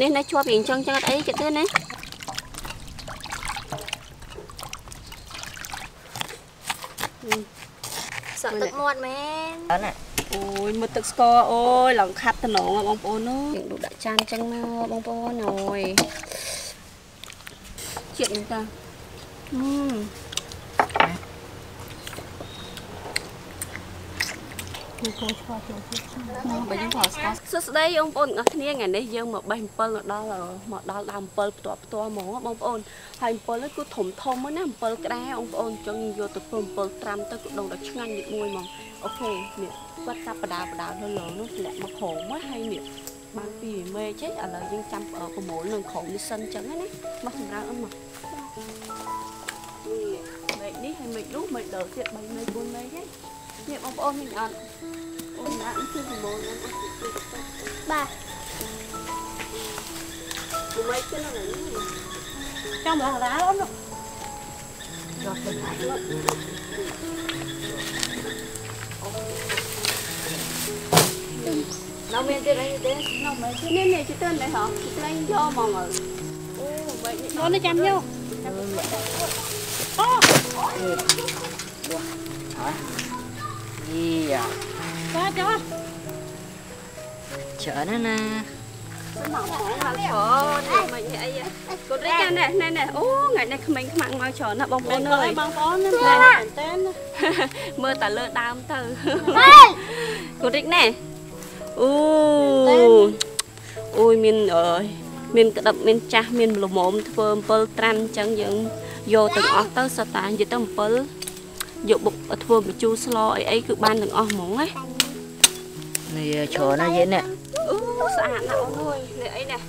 នេះនៅជាប់រៀងចឹងចឹងអត់អីគេទៅណាសក់ទឹកមាត់មែនអត់ណាអូយមើលទឹកស្ករអូយឡើងខាត់តំណងហ៎បងប្អូននោះយើងដួសដាក់ចានចឹងមកបងប្អូនអូយជាតិនេះតាអឺ មកចូលឆ្លោះចូលមកបើយើងផលស្ករសួស្តីបងប្អូនទាំងអស់គ្នាថ្ងៃនេះយើងមកបេះអំពិលមកដល់មកដល់ដើមអំពិលផ្ទាល់ផ្ទាល់ហ្មងបងប្អូនហើយអំពិលនេះគឺធំធំហ្នឹងណាអំពិលក្តារបងប្អូនចង់យកទៅធ្វើអំពិលត្រាំទៅក៏ដូរដល់ឆ្ងាញ់នេះមួយហ្មងអូខេនេះគាត់កាប់បដាបដាលើលើនោះធ្លាក់មកក្រោមហ្នឹងហើយនេះបានពីមេឃឯងឥឡូវយើងចាំប្រមូលនឹងក្រោមនេះសិនចឹងណាមកសម្រាប់អូនមកនេះមេឃនេះហើយមេឃនោះមេឃដើរទៀត3មេឃ4មេឃឯង នេះបងប្អូននេះអត់អូនដាក់នេះគឺប្រមូលហ្នឹងអត់ទីទីទៅបាទ Tụi mày cái nó này trong là đá lắm đó Đâu men trên đây thế Đâu mày cái nên này chứ tên này hả Chị lên cho mọi người Ô vậy thì nó nó chăm vô gì à cho cho chở nó nè Sao mà hỏng là sợ Thì mày vậy vậy Cô rít ra nè nè nè Ô ngày nay mình mặn mau chờ nó bông bông con ơi ơi bằng con nó lên tên Mưa tà lơ đam từ Cô rít nè Ô Ôi mình ơi មានក្តឹបមានចាស់មានលមមធ្វើអំពិលត្រាំអញ្ចឹងយើងយកទាំងអស់ទៅសតានិយាយទៅអំពិល យកបុកធ្វើបញ្ជូរស្លអីអីគឺបានទាំងអស់ហ្មងណា này chở nó vậy nè អូស្អាតណាស់អូនអើយនេះអីនេះ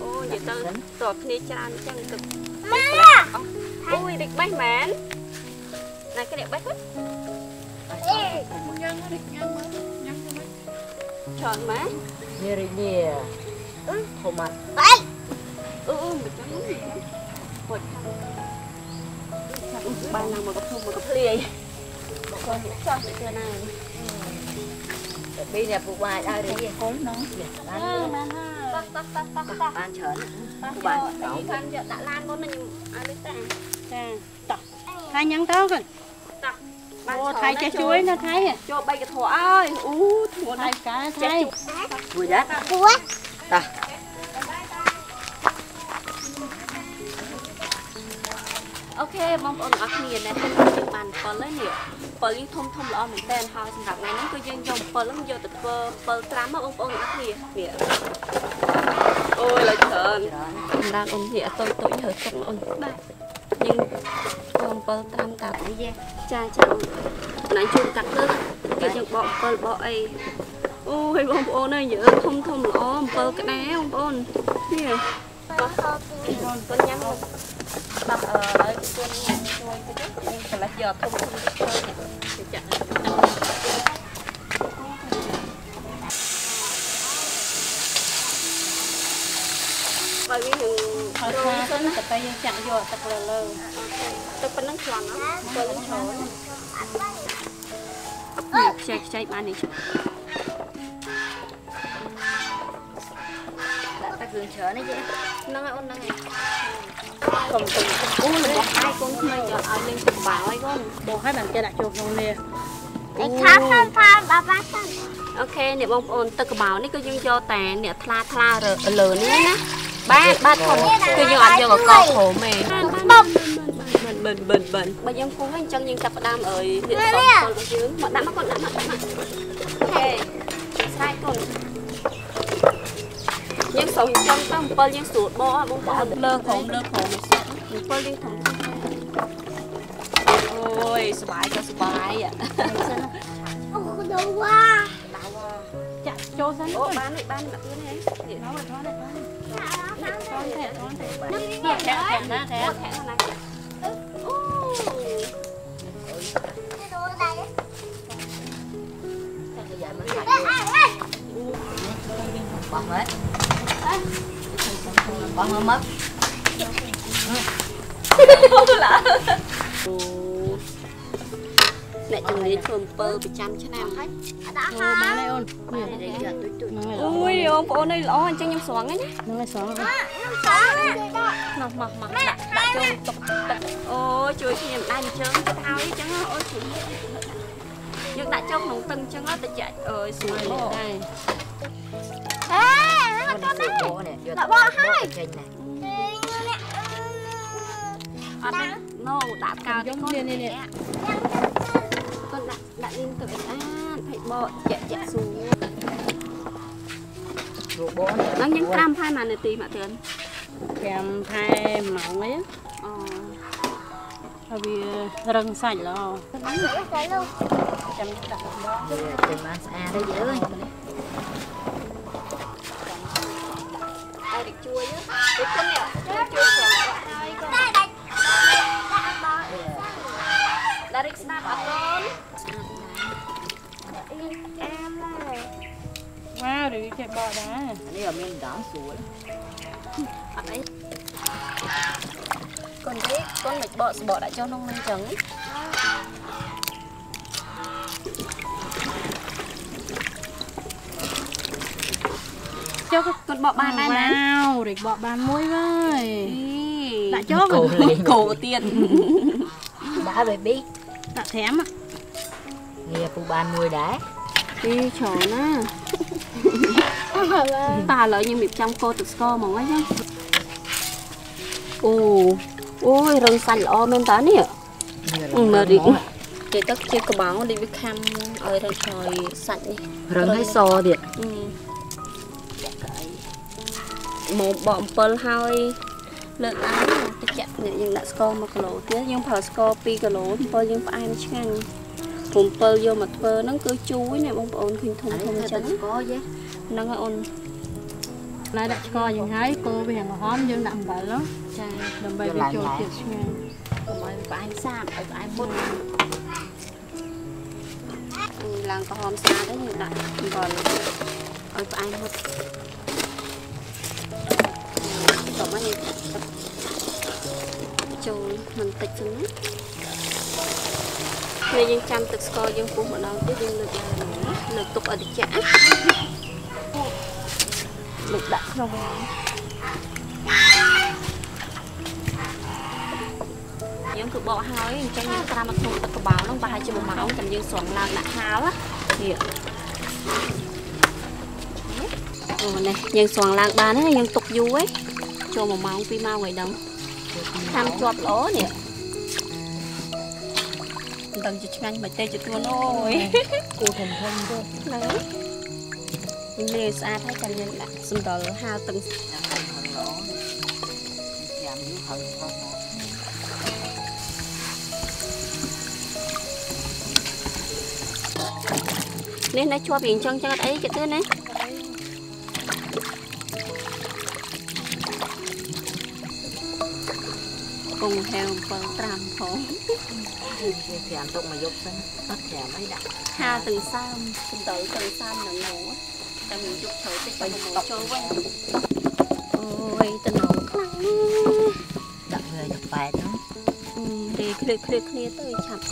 អូនិយាយទៅតបគ្នាច្រើនអញ្ចឹងទឹកម៉ាអូយរិចបេះមែនណែគ្នាបេះហ្នឹងច្រើនម៉ែ như đây nè không mặt អឺមិនចាំមិនចាំហត់ បានឡើងមកកពុំមកកភ្លាយមកគាត់ចោះទៅធ្វើណា bây giờ phụ bài ai đấy con nó bán តោះតោះតោះតោះតោះ bán chở nó phụ bạn កាន់យកដាក់ឡានមុនខ្ញុំឲ្យនេះតា cha tỏ thay nhắn tao rồi តោះបាន ô thay cha chuối nó thay à ចូលបីកធអើយអូធ្ងន់ណាស់ thay cá thay vui đất គួរ អូខេបងប្អូនទាំងអស់គ្នាណាយើងបាន7ហើយនេះ7យើងធំធំល្អមែនតើហើយសម្រាប់ថ្ងៃនេះគឺយើងយក7ហ្នឹងយកទៅធ្វើ7ត្រាំមកបងប្អូនទាំងអស់គ្នានេះអូយឡើយច្រើនសម្រាប់អូននេះអត់តូចតូចហើទឹកអូនបាទយើងធ្វើ7ត្រាំតានេះចាចាអូនណាជួយកាត់លើគេយើងបក7បកអីអូយបងប្អូនអើយយើងធំធំល្អ7ក្តារបងប្អូននេះបើហូប ពី con nhắn không đặt ở đấy con nhắn thôi cái chút nhưng phải là giờ không không thôi thì chặn bởi vì những thôi rồi xa con nó tập tay chặn vô tập lờ lờ tôi vẫn đang tròn lắm tôi vẫn tròn chạy chạy bạn đi đã ta cường chở nó chứ nâng ôn nâng cầm cầm ui mình bỏ hai con mình giờ ở lên cầm bảo ấy con bộ hai bàn kia đặt chuột luôn nè តែខាំខាំខាំបាបាខាំអូខេអ្នកបងប្អូនទឹកកបោនេះគឺយើងយកតែអ្នកថ្លាថ្លាលើនេះណាបាទបាទធំគឺយើងអត់យកកកព្រមទេបុកបិនបិនបិនបិនបើយើងពុះហើយអញ្ចឹងយើងចាប់ផ្ដើមអើយនេះសំពលរបស់យើងមកដាក់មកគាត់ដាក់មកដាក់មកអូខេស្រ័យកូនយើងស្រោចអញ្ចឹងទៅអំពិលយើងស្រួលបកបងប្អូនលើក្រោមលើក្រោម អំពិលយើងធំអូយសុបាយក៏សុបាយអាអូដូវ៉ា chặn cho sẵn អូ rồi បាននេះបានមកទៀតនេះនេះ nó rồi nó này con ខាំ con thẻ con thẻ នឹង thẻ thẻ thẻ ra ខែ thẻ ខែណាអូដូវដៃ bây giờ mới អេ lại អេអេ bỏ hết bỏ hết mất ឡា អ្នកជំនាញធ្វើអំពើប្រចាំឆ្នាំហើយ đã អូបានហើយអូននេះនេះនេះយកទុយទុយហ្នឹងហើយអូយបងប្អូននេះល្អអញ្ចឹងខ្ញុំស្រង់ហ្នឹងណាហ្នឹងហើយស្រង់មកមកមកដាក់ដាក់ចូលទុកទឹកអូជួយគ្នាម្ដាយអញ្ចឹងទៅហើយអញ្ចឹងអូជួយយើងដាក់ចូលក្នុងទឹកអញ្ចឹងទៅចាក់អើយស្រួលមកដែរអូនទៅបោនេះយកបោចេញនេះ អត់ណូដាក់កោទៅកូននេះនេះកូនដាក់ដាក់លីងទៅឲ្យអានភ័យបកចាក់ចាក់ស្រួលរួបោហ្នឹងយើងត្រាំផែមួយនាទីមកទឿន5ខែម៉ោងអីអូហើយវារឹងសាច់ល្អ cái luôn ចាំដាក់ម្ដងទៅបានស្អាតហើយអើយឲ្យ ងចឹងចុះកូនបកបានដែរណាវ៉ាវរិចបកបានមួយហើយដាដាក់ច់ចូលកោលេងគោទៀតដាក់ baby ដាក់ត្រាំនេះពូបានមួយដែរពីច្រើនណា តាឥឡូវខ្ញុំរៀបចំកោទឹកស្ករហ្មងហ្នឹងអូអូយរឹងសាច់ល្អមែនតើនេះមើលរីកគេទឹកជាក្បាលដូចវាខាំឲ្យរឹងឆ្លើយសាច់នេះរឹងឲ្យសទៀតមកបកអំពិលហើយលើកឡើងតិចយើងដាក់ស្ករ1គីឡូទៀតយើងប្រើស្ករ2គីឡូអំពិលយើងផ្អែមឆ្ងាញ់ព្រោះអំពិលយកមកធ្វើហ្នឹងគឺជូរណាបងប្អូនឃើញធំអាធំនេះអញ្ទៅចឹងស្គាល់យេ ហ្នឹងហើយអូនឡើយដាក់ឆ្កយ៉ាងហើយកូរវាក្រហមយើងដាក់អំបិលណាចាដើម្បីវាចូលជាតិឆ្ងាញ់កុំឲ្យផ្អែមសាបឲ្យផ្អែមមុតឡើងក្រហមស្អាតហើយយើងដាក់អំបិលឲ្យផ្អែមមុតកុំឲ្យទឹកចូលមិនតិចចឹងណាពេលយើងចាំទឹកស្ករយើងពុះម្ដងទៀតយើងលើកឡើងណាលើកទុកឲ្យត្រជាក់ លើកដាក់ក្នុងយើងគឺបកហើយអញ្ចឹងយើងត្រាំមកក្នុងទឹកកបោហ្នឹងប្រហែលជា1ម៉ោងចាំយើងស្រង់ឡើងដាក់ហាលណានេះអូនេះយើងស្រង់ឡើងបានហើយយើងទុកយូរហ៎ចូល1ម៉ោង2ម៉ោងហើយដឹងតាមជាប់ល្អនេះមិនដឹងជាឆ្ងាញ់មិនទេជាទួនអូយគូធំធំទៅហ្នឹងយើង លាយស្អាតហើយចាំយើងដាក់សម្ដុរហាលទឹកចាំហឹងល្អចាំយូរហឹងផងនេះនៅជាប់រៀងចឹងចឹងអត់អីគេទៅណាពងហែវ7ត្រាំផងវាត្រាំទុកមកយប់សិនអត់ត្រាំអីដាក់ហាលទាំងសាមសម្ដុរទាំងសាមនឹងនោះ តែ mình យកត្រូវតិចទៅមកចូលវិញអូយតំណងខ្លាំងណាស់ដាក់វាទៅប៉ែតហ្នឹងអឺទេឃ្លៀកឃ្លៀកគ្នាទៅឆាប់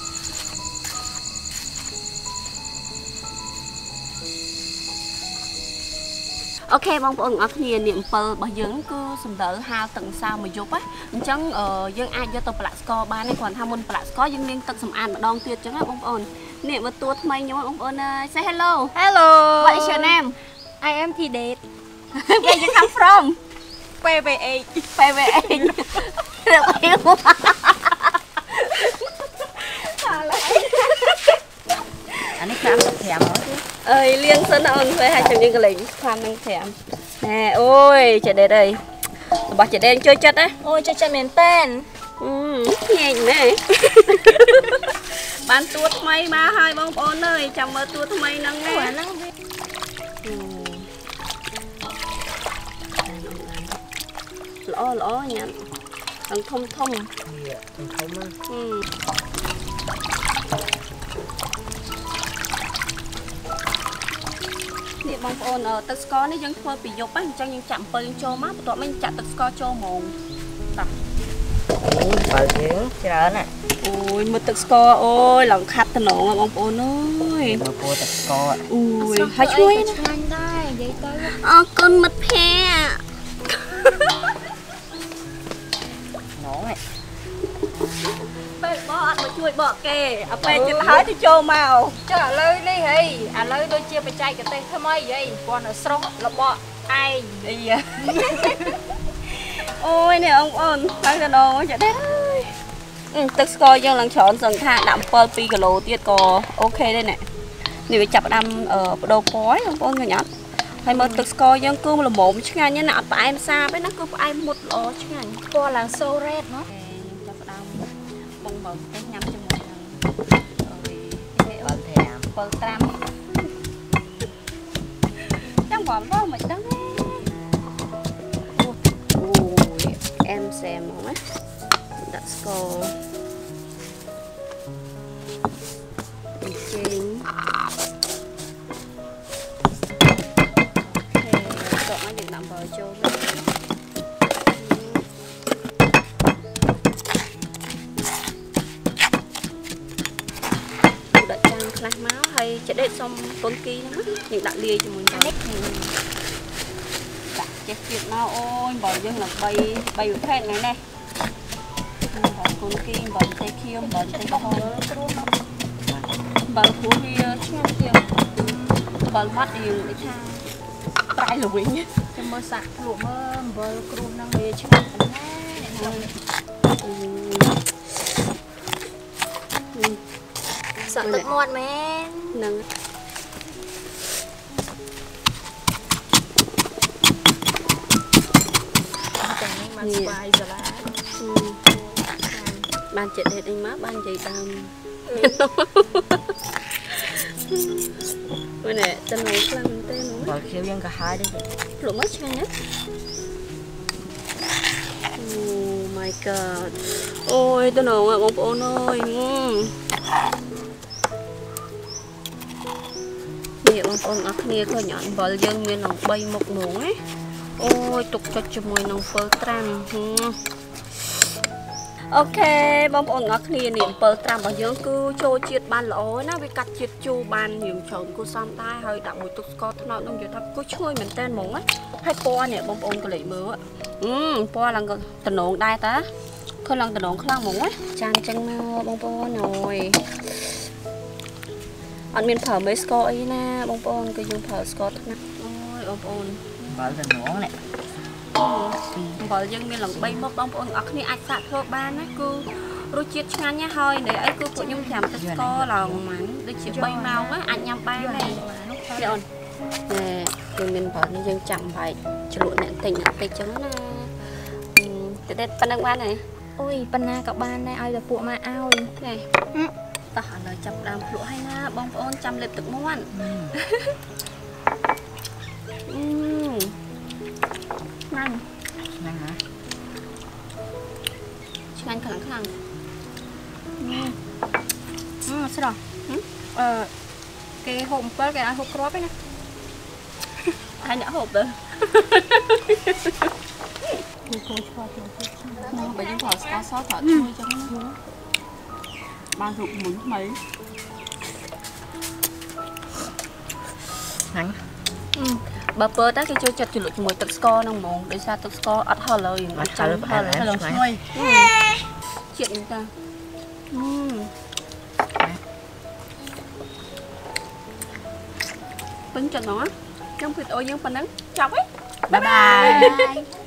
អូខេបងប្អូនទាំងអស់គ្នានាម7របស់យើងគឺសំដៅហាលទឹកម្សៅមួយយប់ណាអញ្ចឹងអឺយើងអាចយកទៅប្រឡាក់ស្ករបានទេគ្រាន់ថាមុនប្រឡាក់ស្ករយើងលាងទឹកសម្អាតម្ដងទៀតអញ្ចឹងណាបងប្អូននេះមើលតួថ្មីខ្ញុំណាបងប្អូនអើយ Say hello Hello What is your name I am T date Where you come from PVH PVH រកអីមកអានេះតាមទឹកត្រាំមកទេអើយលៀងសិនអូនធ្វើឲ្យចាំយើងកលេងខ្លាំនឹង5ណែអូយចេដេតអើយរបស់ចេដេតជួយចិត្តណាអូយចាចាមែនតែនអឺញែកណែបានតួថ្មីមកហើយបងប្អូនអើយចាំមើលតួថ្មីហ្នឹងណាអាហ្នឹង ល្អល្អញ៉ាំអង្ធំធំវាធំធំហ្នឹងហឹមនេះបងប្អូនអឺទឹកស្ករនេះយើងធ្វើពីយប់ហ្នឹងអញ្ចឹងយើងចាក់អំពិលយើងចូលមកបន្ទាប់មកយើងចាក់ទឹកស្ករចូលហ្មងតោះអូយបើយើងច្រើនណាអូយមើលទឹកស្ករអូយឡងខាត់តំណងបងប្អូនអើយបើពោទឹកស្ករអូយហើយជួយណាឆ្ងាញ់ដែរនិយាយទៅអរគុណមិត្ត ពេលបកអត់មកជួយបកគេអាពេលចិត្តហើយទៅចូលមកចុះឥឡូវនេះហីឥឡូវដូចជាបច្ចេកទេសថ្មីហីគាត់នៅស្រុករបស់ឯងអីយ៉ាអូយនេះបងប្អូនហើយតំណងចាដែរអឺទឹកស្ករយើងឡើងច្រើនសឹងថាដាក់អំពិល2គីឡូទៀតក៏អូខេដែរណែនេះវាចាប់ផ្ដើមអឺបដូរពណ៌ហើយបងប្អូនឃើញអត់ហើយមើលទឹកស្ករយើងគឺល្មមឆ្ងាញ់ណាស់ណាអត់ផ្អែមសាបទេណាគឺផ្អែមមុតល្អឆ្ងាញ់ពណ៌ឡើងសូរ៉េតមកចាប់ផ្ដើមប ងបើទេសញ៉ាំជាមួយនឹងអីគេបើត្រាំ7ត្រាំចាំបងបងមិនដឹងទេអូយអែមសែមហ្មងណាដាក់ស្ករ សុំពនគីហ្នឹងណាយើងដាក់លាយជាមួយនេះដាក់ចេះទៀតមកអូយបើយើងឡើង3 3ប្រភេទថ្ងៃនេះបើពនគីបើទេខៀវបើទេក្រហមគ្រូបើព្រោះវាឆ្ងាញ់ទៀតបើមាត់យើងដូចថាប្រៃល្វីងចាំមើលសាក់ភ្លក់មើលអំបិលគ្រូហ្នឹងវាឆ្ងាញ់ប៉ុណ្ណាអ្នកនំសាក់ទឹកមាត់មែនហ្នឹង តែនេះមកស្វាយសាឡាបានចេះដេកអីមកបាននិយាយតាមវិញតែចំណងខ្លាំងមែនទេនោះបើខៀវយើងក៏ហើយដែរលក់មកឆ្ងាញ់ណាអូ my god អូយតំណងបងប្អូនអើយនេះបងប្អូនអរគ្នាឃើញអត់អំបិលយើងមានដល់3មុខហ្មងណា អូយទុកចុចជាមួយនឹង7ត្រាំអូខេបងប្អូនអរគ្នានេះ7ត្រាំរបស់យើងគឺចូលជាតិបានល្អណាវាកាត់ជាតិជូរបានយើងច្រើនគូសំដែរហើយដាក់មួយទឹកស្ករត្នោតនឹងនិយាយថាគូឈ្ងុយមែនតើហ្មងណាហើយពណ៌នេះបងប្អូនកលេចមើលអឺពណ៌ឡើងតំណងដែរតាឃើញឡើងតំណងខ្លាំងហ្មងណាចានចឹងមកបងប្អូនអើយអត់មានប្រើមេស្ករអីណាបងប្អូនគឺយើងប្រើស្ករត្នោត អូយបងប្អូនបើទៅណងនេះអំបិលយើងមានឡើង3មុខបងប្អូនអរគ្នាអាចសាកធ្វើបានណាគឺរសជាតិឆ្ងាញ់ណាស់ហើយនៅអីគឺពួកខ្ញុំត្រាំទឹកស្ករឡើងម៉ានដូចជា3ម៉ោងណាអាចញ៉ាំបានដែរនេះអូនណែគឺមានបើនេះយើងចាំបែកជ្រក់អ្នកតិចអ្នកតិចចឹងណាទៅតែប៉ុណ្្នឹងបានហើយអូយប៉ុណ្ណាក៏បានដែរឲ្យតែពួកម៉ាឲ្យនេះតោះឥឡូវចាប់ដើមភ្លក់ហើយណាបងប្អូនចាំលេបទឹកមាន់ អឺណាស់ហ្នឹងណាឆ្ងាញ់ខ្លាំងខ្លាំងអឺស្រស់អឺគេហូបអំពិលគេឲ្យហូបគ្រាប់ឯណាហើយអ្នកហូ បទៅមកបើយើងប្រើស្ករសត្រូវជួយចឹងណាបានរូបមុនថ្មីហ្នឹងបើពើតែគេជួយចាត់ជ្រលក់ជាមួយទឹកស្ករហ្នឹងហ្មងដោយសារទឹកស្ករអត់ហឹលហើយអត់ហឹលហឹលផ្អែមហឹលឆ្ងាញ់ឈ្ងុយជាតិហ្នឹងតាអឺពេញចិត្តហ្មងណាខ្ញុំវីដេអូយើងប៉ុណ្ណឹងចប់ហើយបាយបាយ